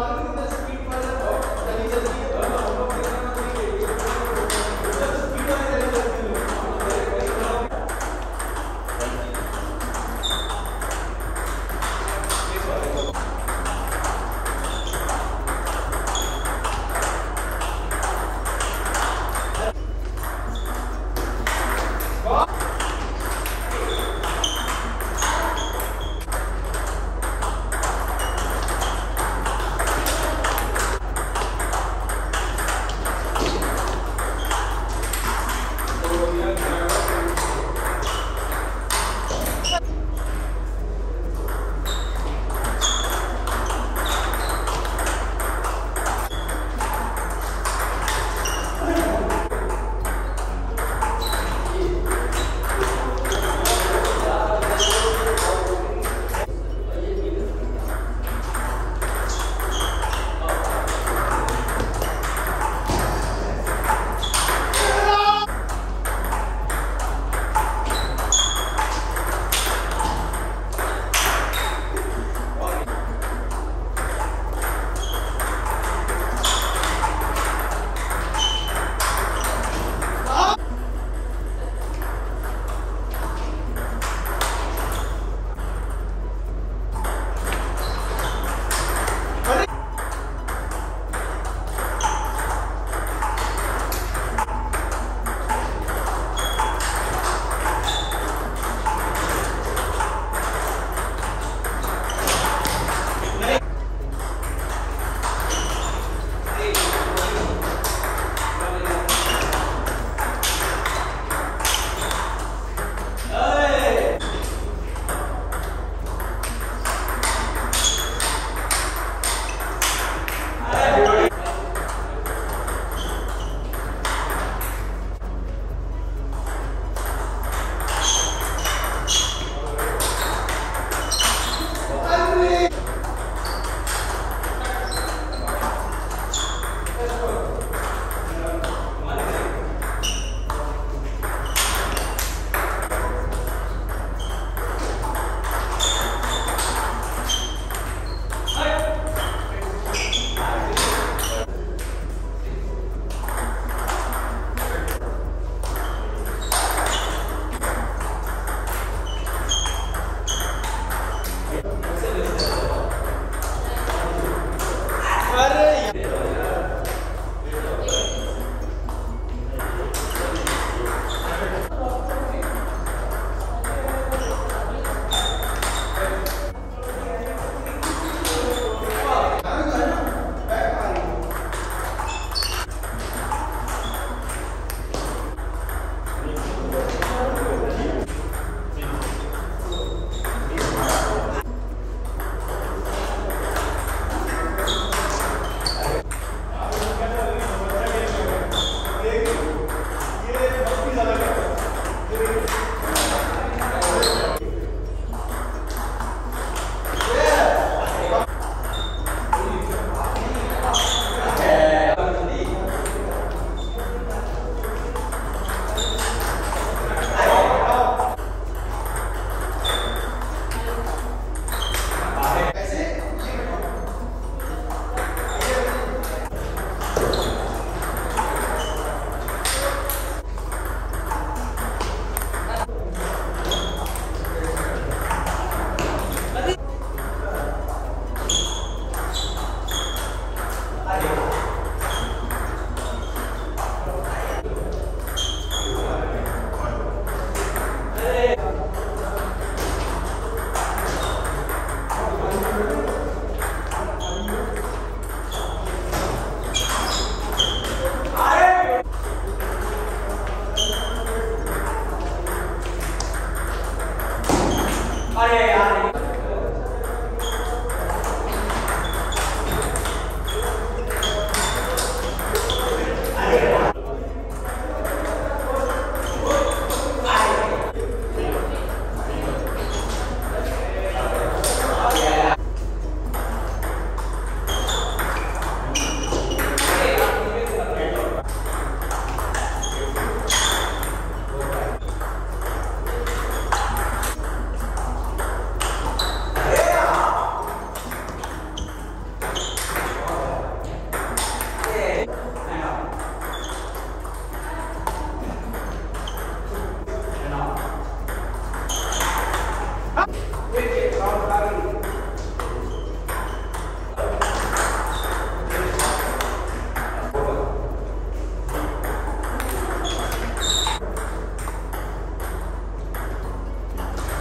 പലരും